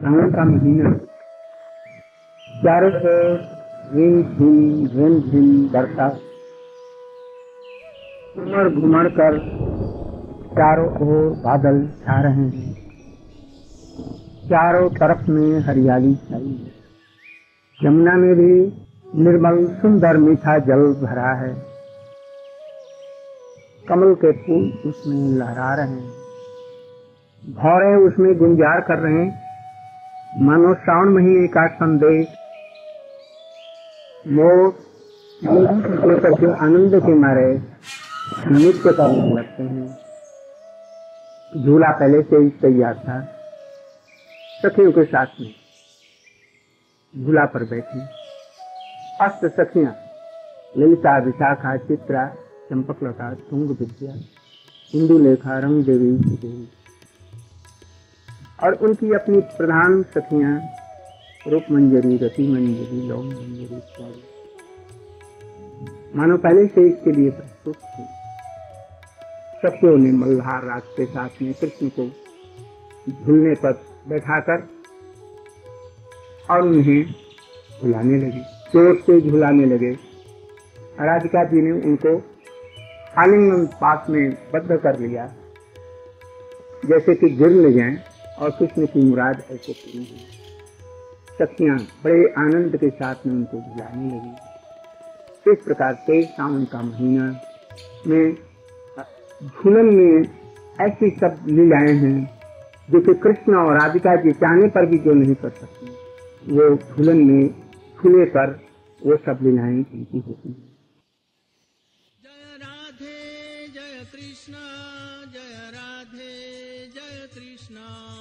सावन का महीना चारों बरसा। घुमड़ कर चारों ओर बादल छा रहे हैं। चारों तरफ़ में हरियाली छाई है। यमुना में भी निर्मल, सुंदर मीठा जल भरा है। कमल के फूल उसमें लहरा रहे हैं। भौरे उसमें गुंजार कर रहे हैं। मानो श्रावण महीने का संदेश मोर करके आनंद के मारे नृत्य करने लगते हैं। झूला पहले से ही तैयार था, सखियों के साथ में झूला पर बैठी। अष्ट सखियाँ, ललिता, विशाखा, चित्रा चंपक लता तुंग विद्या हिंदू लेखा रंग देवी और उनकी अपनी प्रधान सखियाँ रूप मंजरी रति मंजरी लौम मंजरी इत्यादि। मानो पहले से इसके लिए प्रस्तुत थी। सखियों ने मल्हार राज के साथ में कृष्ण को झूलने पर बैठाकर और उन्हें झुलाने लगे। ज़ोर से झुलाने लगे। राधिका जी ने उनको आलिंगन पास में बद्ध कर लिया। जैसे कि गिर ले जाए। और कृष्ण की मुराद ऐसे पूरी हुई। शक्तियाँ बड़े आनंद के साथ में उनको बुलाने लगी। इस प्रकार से सावन का महीना में, झूलन में ऐसी सब लीलाएँ हैं, जो कि कृष्ण और राधिका जी चाहने पर भी जो नहीं कर सकती। वो झूलन में झूले पर वो सब लीलाएँ उनकी होती हैं। Krishna